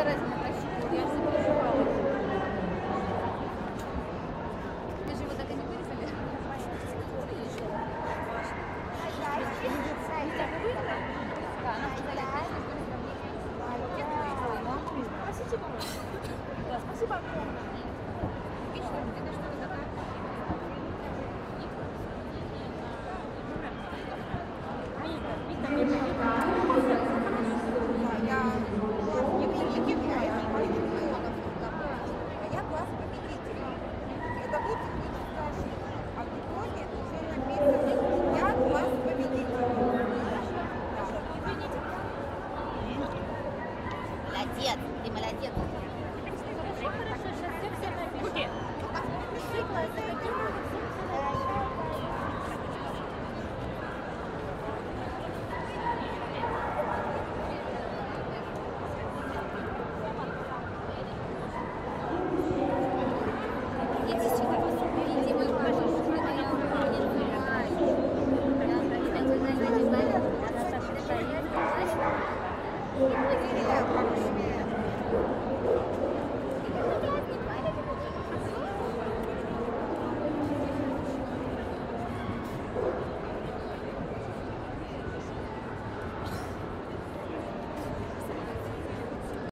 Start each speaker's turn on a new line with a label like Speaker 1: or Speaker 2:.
Speaker 1: старательно прощупывала, я все переживала. Вы же его так и не вырезали? Да, нам сказали, Спасибо. Да, спасибо огромное.
Speaker 2: молодец, ты молодец.
Speaker 3: Хорошо, хорошо, сейчас все, все напишем. Цикла, за какие будут Thank you. Thank you.